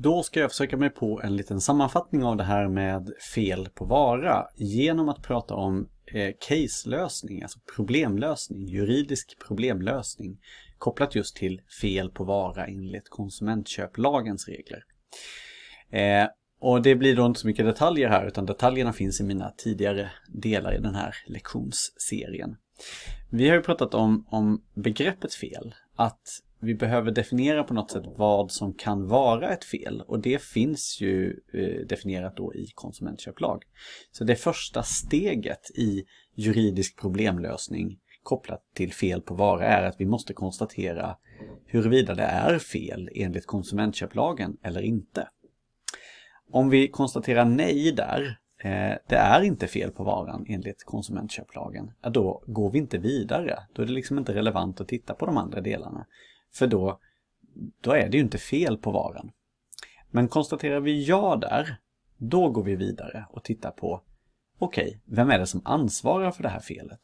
Då ska jag försöka mig på en liten sammanfattning av det här med fel på vara genom att prata om eh, caselösning, alltså problemlösning, juridisk problemlösning kopplat just till fel på vara enligt konsumentköplagens regler. Eh, och det blir då inte så mycket detaljer här utan detaljerna finns i mina tidigare delar i den här lektionsserien. Vi har ju pratat om, om begreppet fel, att vi behöver definiera på något sätt vad som kan vara ett fel och det finns ju eh, definierat då i konsumentköplag. Så det första steget i juridisk problemlösning kopplat till fel på vara är att vi måste konstatera huruvida det är fel enligt konsumentköplagen eller inte. Om vi konstaterar nej där, eh, det är inte fel på varan enligt konsumentköplagen, då går vi inte vidare. Då är det liksom inte relevant att titta på de andra delarna. För då, då är det ju inte fel på varan. Men konstaterar vi ja där, då går vi vidare och tittar på okej, okay, vem är det som ansvarar för det här felet?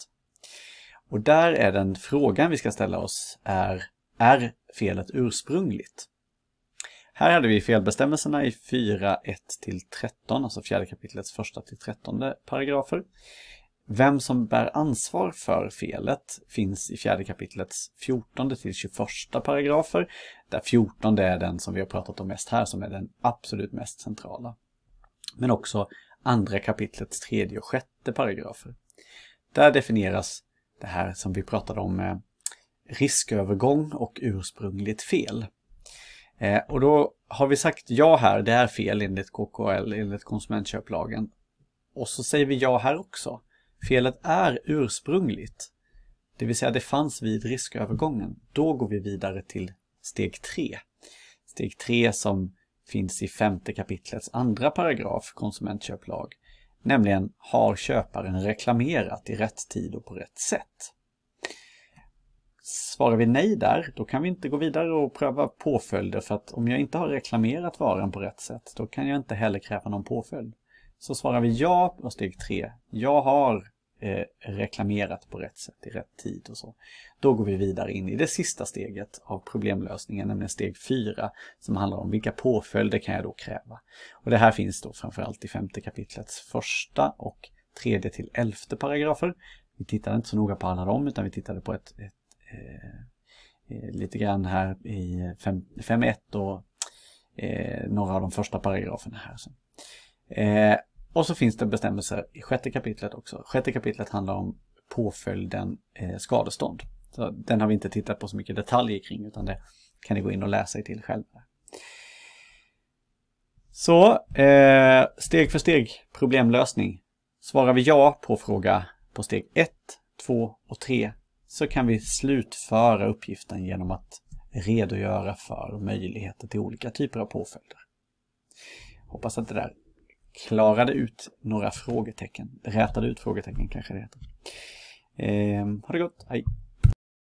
Och där är den frågan vi ska ställa oss är, är felet ursprungligt? Här hade vi felbestämmelserna i 4.1-13, alltså fjärde kapitlets första till trettonde paragrafer. Vem som bär ansvar för felet finns i fjärde kapitlets 14 till 21 paragrafer. Där 14 är den som vi har pratat om mest här, som är den absolut mest centrala. Men också andra kapitlets tredje och sjätte paragrafer. Där definieras det här som vi pratade om med riskövergång och ursprungligt fel. Eh, och då har vi sagt ja här, det är fel enligt KKL, enligt konsumentköplagen. Och så säger vi ja här också. Felet är ursprungligt. Det vill säga det fanns vid riskövergången. Då går vi vidare till steg 3. Steg 3 som finns i femte kapitlets andra paragraf konsumentköplag. Nämligen har köparen reklamerat i rätt tid och på rätt sätt. Svarar vi nej där, då kan vi inte gå vidare och pröva påföljder för att om jag inte har reklamerat varan på rätt sätt, då kan jag inte heller kräva någon påföljd. Så svarar vi ja på steg 3, jag har Eh, reklamerat på rätt sätt i rätt tid och så. Då går vi vidare in i det sista steget av problemlösningen, nämligen steg 4 som handlar om vilka påföljder kan jag då kräva. Och det här finns då framförallt i femte kapitlets första och tredje till elfte paragrafer. Vi tittade inte så noga på alla dem utan vi tittade på ett, ett eh, eh lite grann här i 5.1 och eh, några av de första paragraferna här. Så. Eh, och så finns det bestämmelser i sjätte kapitlet också. Sjätte kapitlet handlar om påföljden eh, skadestånd. Så den har vi inte tittat på så mycket detaljer kring utan det kan ni gå in och läsa er till själva. Så eh, steg för steg problemlösning. Svarar vi ja på fråga på steg 1, 2 och 3 så kan vi slutföra uppgiften genom att redogöra för möjligheter till olika typer av påföljder. Hoppas att det där klarade ut några frågetecken. Rätade ut frågetecken kanske det heter. Eh, ha det gott, hej!